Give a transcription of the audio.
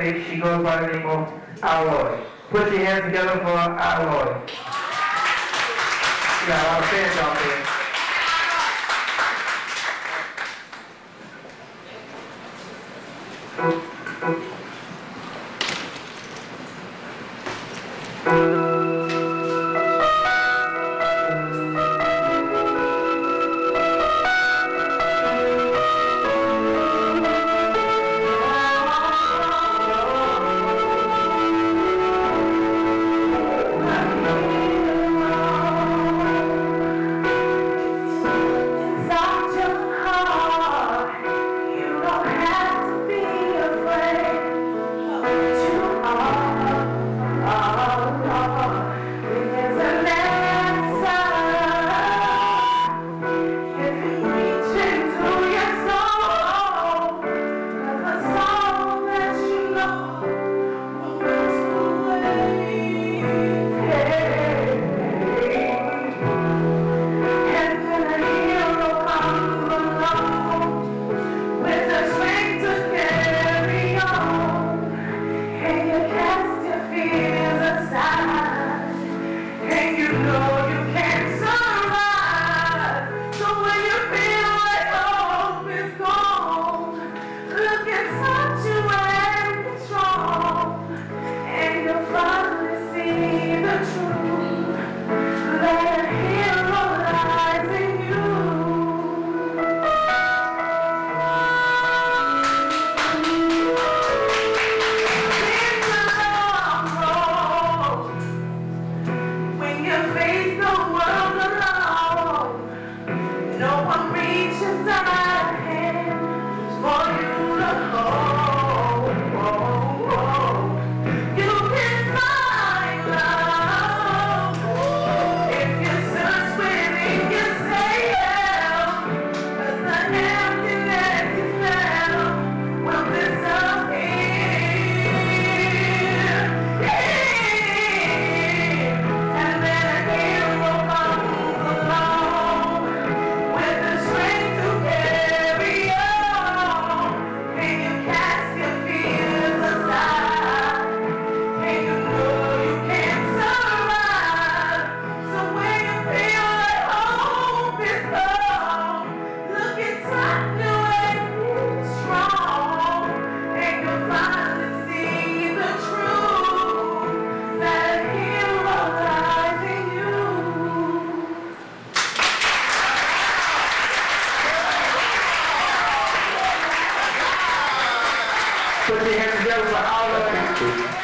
stage, she goes by the name of Aloe. Put your hands together for Aloe. We got a lot of fans out there. Aside, you Put your hands together for all of them.